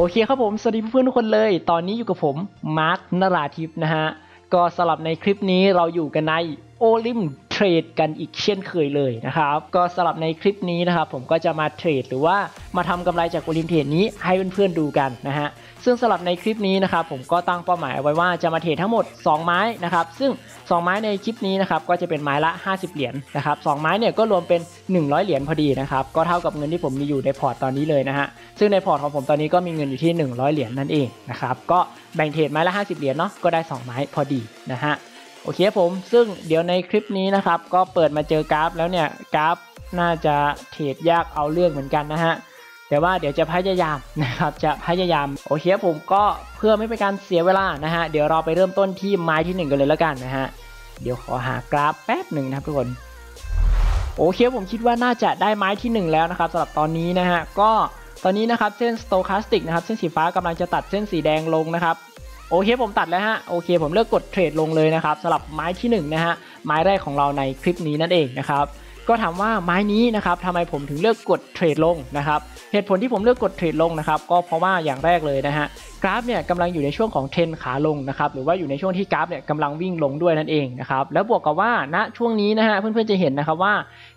โอเคครับผมสวัสดีเพื่อนทุกคนเลย ตอนนี้อยู่กับผมมาร์คนราทิพย์นะฮะ ก็สำหรับในคลิปนี้เราอยู่กันใน Olymp Trade กันอีกเช่นเคยเลยนะครับ ก็สำหรับในคลิปนี้นะครับผมก็จะมาเทรดหรือว่ามาทำกำไรจาก Olymp Trade นี้ให้เพื่อนๆดูกันนะฮะ ซึ่งสำหรับในคลิปนี้นะครับผมก็ตั้งเป้าหมายไว้ว่าจะมาเทรดทั้งหมด 2 ไม้นะครับซึ่ง 2 ไม้ในคลิปนี้นะครับก็จะเป็นไม้ละ 50 เหรียญนะครับ2 ไม้เนี่ยก็รวมเป็น 100 เหรียญพอดีนะครับก็เท่ากับเงินที่ผมมีอยู่ในพอร์ตตอนนี้เลยนะฮะซึ่งในพอร์ตของผมตอนนี้ก็มีเงินอยู่ที่ 100 เหรียญนั่นเองนะครับก็แบ่งเทรดไม้ละ 50 เหรียญเนาะก็ได้ 2 ไม้พอดีนะฮะโอเคผมซึ่งเดี๋ยวในคลิปนี้นะครับก็เปิดมาเจอกราฟแล้วเนี่ยกราฟน่าจะเทรดยากเอาเรื่องเหมือนกันนะฮะ แต่ว่าเดี๋ยวจะพยายามนะครับจะพยายามโอเคผมก็เพื่อไม่เป็นการเสียเวลานะฮะเดี๋ยวเราไปเริ่มต้นที่ไม้ที่ 1 กันเลยแล้วกันนะฮะเดี๋ยวขอหากราฟแป๊บหนึ่งนะครับทุกคนโอเคผมคิดว่าน่าจะได้ไม้ที่ 1 แล้วนะครับสำหรับตอนนี้นะฮะก็ตอนนี้นะครับเส้นสโตคาสติกนะครับเส้นสีฟ้ากำลังจะตัดเส้นสีแดงลงนะครับโอเคผมตัดแล้วฮะโอเคผมเลือกกดเทรดลงเลยนะครับสำหรับไม้ที่1นะฮะไม้แรกของเราในคลิปนี้นั่นเองนะครับ ก็ถามว่าไม้นี้นะครับทำไมผมถึงเลือกกดเทรดลงนะครับเหตุผลที่ผมเลือกกดเทรดลงนะครับก็เพราะว่าอย่างแรกเลยนะฮะกราฟเนี่ยกำลังอยู่ในช่วงของเทรนขาลงนะครับหรือว่าอยู่ในช่วงที่กราฟเนี่ยกำลังวิ่งลงด้วยนั่นเองนะครับแล้วบวกกับว่าณช่วงนี้นะฮะเพื่อนๆจะเห็นนะครับว่า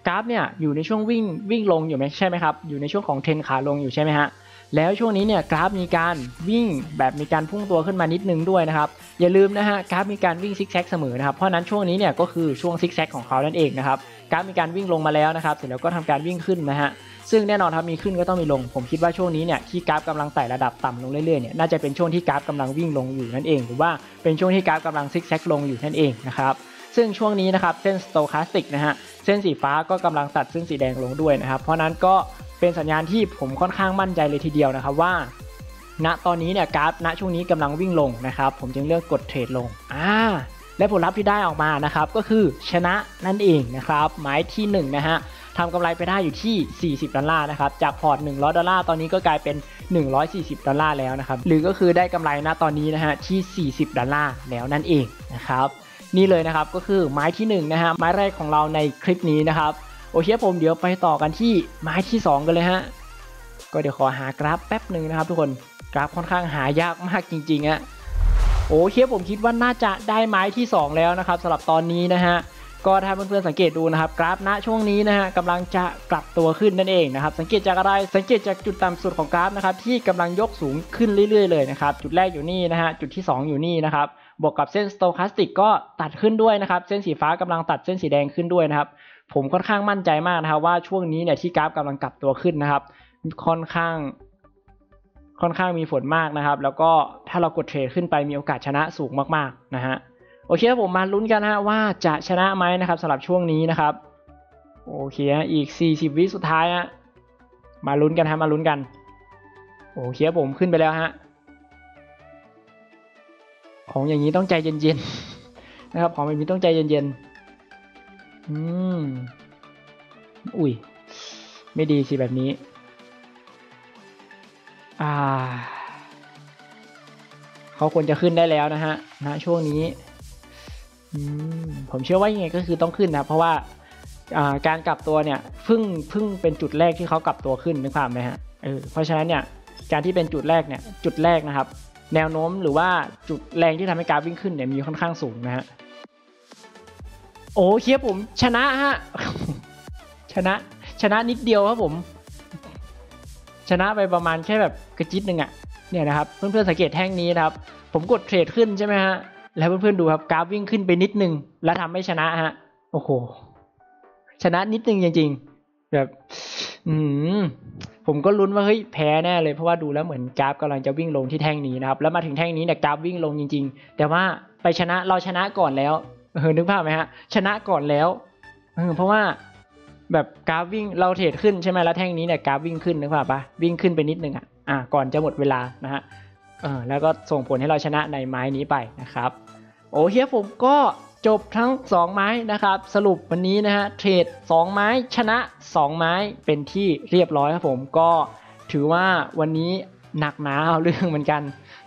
กราฟเนี่ยอยู่ในช่วงวิ่งวิ่งลงอยู่ไหมใช่ไหมครับอยู่ในช่วงของเทรนขาลงอยู่ใช่ไหมฮะ แล้วช่วงนี้เนี่ยกราฟมีการวิ่งแบบมีการพุ่งตัวขึ้นมานิดนึงด้วยนะครับ อย่าลืมนะฮะกราฟมีการวิ่งซิกแซกเสมอนะครับเพราะนั้นช่วงนี้เนี่ยก็คือช่วงซิกแซกของเขานั่นเองนะครับกราฟมีการวิ่งลงมาแล้วนะครับ เสร็จแล้วก็ทำการวิ่งขึ้นนะฮะซึ่งแน่นอนครับมีขึ้นก็ต้องมีลง ผมคิดว่าช่วงนี้เนี่ยที่กราฟกำลังไต่ระดับต่ำลงเรื่อยๆเนี่ยน่าจะเป็นช่วงที่กราฟกำลังวิ่งลงอยู่นั่นเอง หรือว่าเป็นช่วงที่กราฟกำลังซิกแซกลงอยู่นั่นเองนะครับซึ่งช่วงนี้นะครับเส้น stochastic นะฮะเส้นสีฟ้าก็กำลังตัดเส้นสีแดงลงด้วยนะครับเพราะนั้นก็ เป็นสัญญาณที่ผมค่อนข้างมั่นใจเลยทีเดียวนะครับว่า ณตอนนี้เนี่ยกราฟณช่วงนี้กำลังวิ่งลงนะครับผมจึงเลือกกดเทรดลงอ่าและผลลัพธ์ที่ได้ออกมานะครับก็คือชนะนั่นเองนะครับหมายที่1นงนะฮะทำกำไรไปได้อยู่ที่ 40 ดอลลาร์นะครับจากพอร์ต 100 ดอลลาร์ตอนนี้ก็กลายเป็น 140 ดอลลาร์แล้วนะครับหรือก็คือได้กำไรณตอนนี้นะฮะที่ 40 ดอลลาร์แล้วนั่นเองนะครับนี่เลยนะครับก็คือไม้ที่1นงนะฮะไม้แรกของเราในคลิปนี้นะครับ โอเคผมเดี๋ยวไปต่อกันที่ไม้ที่ 2 กันเลยฮะ ก็เดี๋ยวขอหากราฟแป๊บหนึ่งนะครับทุกคน กราฟค่อนข้างหายากมากจริงๆอะโอเคผมคิดว่าน่าจะได้ไม้ที่ 2 แล้วนะครับสำหรับตอนนี้นะฮะ ก็ถ้าเพื่อนๆสังเกตดูนะครับ กราฟณช่วงนี้นะฮะกำลังจะกลับตัวขึ้นนั่นเองนะครับ สังเกตจากอะไร สังเกตจากจุดต่ำสุดของกราฟนะครับที่กำลังยกสูงขึ้นเรื่อยๆเลยนะครับ จุดแรกอยู่นี่นะฮะ จุดที่ 2 อยู่นี่นะครับ บวกกับเส้นสโตคาสติกก็ตัดขึ้นด้วยนะครับ เส้นสีฟ้ากำลังตัดเส้นสีแดงขึ้นด้วยนะครับ ผมค่อนข้างมั่นใจมากนะครับ ว่าช่วงนี้เนี่ยที่กราฟกำลังกลับตัวขึ้นนะครับ ค่อนข้าง ค่อนข้างมีผลมากนะครับ แล้วก็ถ้าเรากดเทรดขึ้นไปมีโอกาสชนะสูงมากๆนะฮะโอเคผมมาลุ้นกันนะฮะว่าจะชนะไหมนะครับสำหรับช่วงนี้นะครับโอเคฮะอีก 40 วิสุดท้ายฮะมาลุ้นกันฮะมาลุ้นกันโอเคผมขึ้นไปแล้วฮะ ของอย่างนี้ต้องใจเย็นๆนะครับ ของแบบนี้ต้องใจเย็นๆอืมอุ้ย ไม่ดีสิแบบนี้ อ่า เขาควรจะขึ้นได้แล้วนะฮะณช่วงนี้ผมเชื่อว่ายังไงก็คือต้องขึ้นนะ เพราะว่าอ่าการกลับตัวเนี่ยเพิ่งเพิ่งเป็นจุดแรกที่เขากลับตัวขึ้นนึกภาพไหมฮะเออเพราะฉะนั้นเนี่ยการที่เป็นจุดแรกเนี่ยจุดแรกนะครับ แนวโน้มหรือว่าจุดแรงที่ทำให้กราฟวิ่งขึ้นเนี่ยมีค่อนข้างสูงนะฮะโอ้เคียผมชนะฮะชนะ ชนะนิดเดียวครับผม ชนะไปประมาณแค่แบบกระจิตหนึ่งอะเนี่ยนะครับเพื่อนๆสังเกตแท่งนี้นะครับ ผมกดเทรดขึ้นใช่ไหมฮะแล้วเพื่อนๆดูครับกราฟวิ่งขึ้นไปนิดนึง แล้วทำให้ชนะฮะโอ้โหชนะนิดนึงจริงๆแบบ อืมผมก็ลุ้นว่าเฮ้ยแพ้แน่เลยเพราะว่าดูแล้วเหมือนกราฟกำลังจะวิ่งลงที่แท่งนี้นะครับ แล้วมาถึงแท่งนี้เนี่ยกราฟวิ่งลงจริง ๆ แต่ว่าไปชนะเราชนะก่อนแล้วเออนึกภาพไหมฮะ ชนะก่อนแล้วเออเพราะว่าแบบกราฟวิ่งเราเทรดขึ้นใช่ไหมแล้วแท่งนี้เนี่ยกราฟวิ่งขึ้นนึกภาพปะวิ่งขึ้นไปนิดนึงอะอะก่อนจะหมดเวลานะฮะเออแล้วก็ส่งผลให้เราชนะในไม้นี้ไปนะครับ โอเคผมก็ จบทั้ง 2 ไม้นะครับ สรุปวันนี้นะฮะเทรด 2 ไม้ชนะ 2 ไม้เป็นที่เรียบร้อยครับผมก็ถือว่าวันนี้หนักหนาเอาเรื่องเหมือนกัน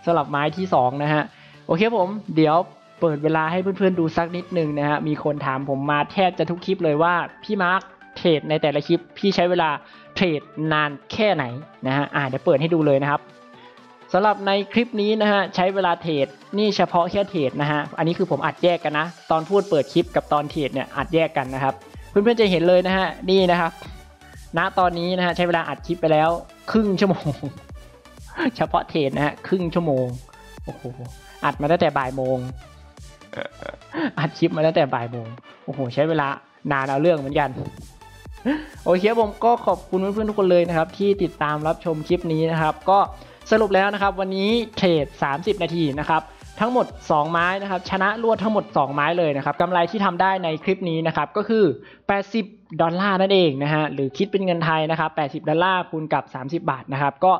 สำหรับไม้ที่ 2 นะฮะ โอเคผมเดี๋ยวเปิดเวลาให้เพื่อนๆดูสักนิดนึงนะฮะ มีคนถามผมมาแทบจะทุกคลิปเลยว่า พี่มาร์คเทรดในแต่ละคลิป พี่ใช้เวลาเทรดนานแค่ไหนนะฮะอ่าเดี๋ยวเปิดให้ดูเลยนะครับ สำหรับในคลิปนี้นะฮะใช้เวลาเทรดนี่เฉพาะแค่เทรดนะฮะอันนี้คือผมอัดแยกกันนะ ตอนพูดเปิดคลิปกับตอนเทรดเนี่ยอัดแยกกันนะครับ เพื่อนๆจะเห็นเลยนะฮะนี่นะครับ ณตอนนี้นะฮะใช้เวลาอัดคลิปไปแล้ว ครึ่งชั่วโมง เฉพาะเทรดนะฮะครึ่งชั่วโมงโอ้โหอัดมาตั้งแต่บ่ายโมงอัดคลิปมาตั้งแต่บ่ายโมงโอ้โหใช้เวลานานเอาเรื่องเหมือนกันโอเคผมก็ขอบคุณเพื่อนๆทุกคนเลยนะครับ ที่ติดตามรับชมคลิปนี้นะครับ ก็ สรุปแล้วนะครับวันนี้เทรด 30 นาทีนะครับทั้งหมด 2 ไม้นะครับชนะรวดทั้งหมด 2 ไม้เลยนะครับกำไรที่ทำได้ในคลิปนี้นะครับก็คือ 80 ดอลลาร์นั่นเองนะฮะหรือคิดเป็นเงินไทยนะครับ80 ดอลลาร์คูณกับ 30 บาทนะครับก็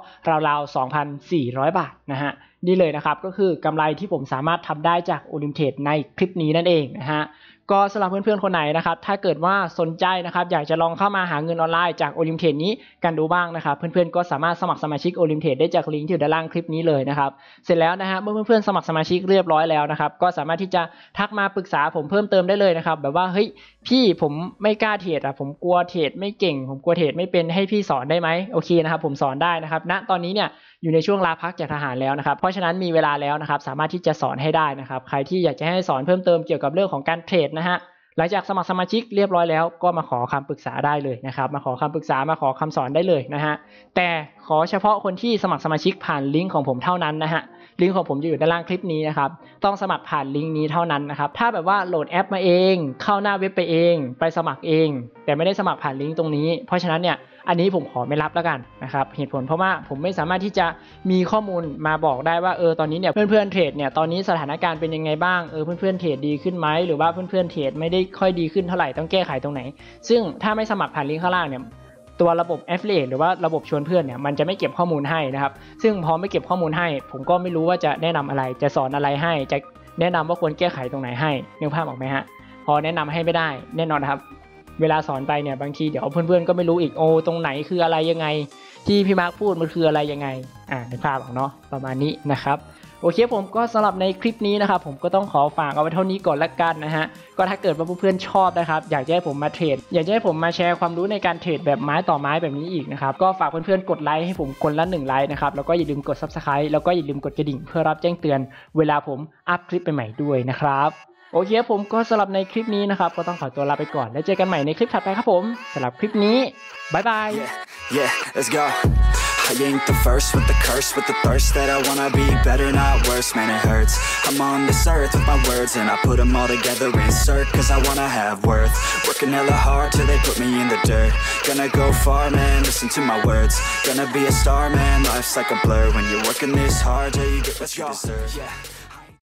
ราวๆ 2,400 บาทนะฮะนี่เลยนะครับ ก็คือกำไรที่ผมสามารถทำได้จาก Olymp Trade ในคลิปนี้นั่นเองนะฮะก็สำหรับเพื่อนๆคนไหนนะครับ ถ้าเกิดว่าสนใจนะครับ อยากจะลองเข้ามาหาเงินออนไลน์จาก Olymp Trade นี้กันดูบ้างนะครับ เพื่อนๆก็สามารถสมัครสมาชิกโอลิมเทดได้จากลิงก์ที่อยู่ด้านล่างคลิปนี้เลยนะครับ เสร็จแล้วนะฮะเมื่อเพื่อนๆสมัครสมาชิกเรียบร้อยแล้วนะครับ ก็สามารถที่จะทักมาปรึกษาผมเพิ่มเติมได้เลยนะครับ แบบว่าเฮ้ยพี่ผมไม่กล้าเทรดอะผมกลัวเทรดไม่เก่ง ผมกลัวเทรดไม่เป็นให้พี่สอนได้ไหมโอเคนะครับผมสอนได้นะครับณตอนนี้เนี่ยอยู่ในช่วงลาพักจากทหารแล้วนะครับเพราะฉะนั้นมีเวลาแล้วนะครับสามารถที่จะสอนให้ได้นะครับ ใครที่อยากจะให้สอนเพิ่มเติมเกี่ยวกับเรื่องของการเทรดนะฮะหลังจากสมัครสมาชิกเรียบร้อยแล้วก็มาขอคำปรึกษาได้เลยนะครับ มาขอคำปรึกษามาขอคำสอนได้เลยนะฮะแต่ขอเฉพาะคนที่สมัครสมาชิกผ่านลิงก์ของผมเท่านั้นนะฮะลิงก์ของผมจะอยู่ด้านล่างคลิปนี้นะครับต้องสมัครผ่านลิงก์นี้เท่านั้นนะครับถ้าแบบว่าโหลดแอปมาเอง เข้าหน้าเว็บไปเอง ไปสมัครเอง แต่ไม่ได้สมัครผ่านลิงก์ตรงนี้ เพราะฉะนั้นเนี่ย อันนี้ผมขอไม่รับแล้วกันนะครับเหตุผลเพราะว่าผมไม่สามารถที่จะมีข้อมูลมาบอกได้ว่าเออตอนนี้เนี่ยเพื่อนๆเทรดเนี่ยตอนนี้สถานการณ์เป็นยังไงบ้างเออเพื่อนๆเทรดดีขึ้นไหมหรือว่าเพื่อนๆเทรดไม่ได้ค่อยดีขึ้นเท่าไหร่ต้องแก้ไขตรงไหน ซึ่งถ้าไม่สมัครผ่านลิงก์ข้างล่างเนี่ยตัวระบบ affiliate หรือว่าระบบชวนเพื่อนเนี่ยมันจะไม่เก็บข้อมูลให้นะครับ ซึ่งพอไม่เก็บข้อมูลให้ ผมก็ไม่รู้ว่าจะแนะนำอะไร จะสอนอะไรให้ จะแนะนำว่าควรแก้ไขตรงไหนให้นึกภาพออกไหมฮะ พอแนะนำให้ไม่ได้แน่นอนครับ เวลาสอนไปเนี่ยบางทีเดี๋ยวเพื่อนๆก็ไม่รู้อีกโอ้ตรงไหนคืออะไรยังไง ที่พี่มาร์คพูดมันคืออะไรยังไงอ่าในภาพออกเนาะประมาณนี้นะครับโอเคผมก็สำหรับในคลิปนี้นะครับผมก็ต้องขอฝากเอาไว้เท่านี้ก่อนละกันนะฮะก็ถ้าเกิดว่าเพื่อนๆชอบนะครับอยากให้ผมมาเทรดอยากให้ผมมาแชร์ความรู้ในการเทรดแบบไม้ต่อไม้แบบนี้อีกนะครับก็ฝากเพื่อนๆกดไลค์ให้ผมคนละหนึ่งไลค์นะครับแล้วก็อย่าลืมกด subscribe แล้วก็อย่าลืมกดกระดิ่งเพื่อรับแจ้งเตือนเวลาผมอัพคลิปใหม่ๆด้วยนะครับ โอเคผมก็สำหรับในคลิปนี้นะครับ ก็ต้องขอตัวลาไปก่อน แล้วเจอกันใหม่ในคลิปถัดไปครับผมสำหรับคลิปนี้บายบาย Yeah, yeah, let's go. I ain't the first with the curse, with the thirst that I wanna be better, not worse, man, it hurts. I'm on this earth with my words, and I put them all together, insert, cause I wanna have worth. Working hella hard till they put me in the dirt. Gonna go far, man, listen to my words. Gonna be a star, man, life's like a blur. When you're working this hard, yeah, you get what you deserve. Yeah.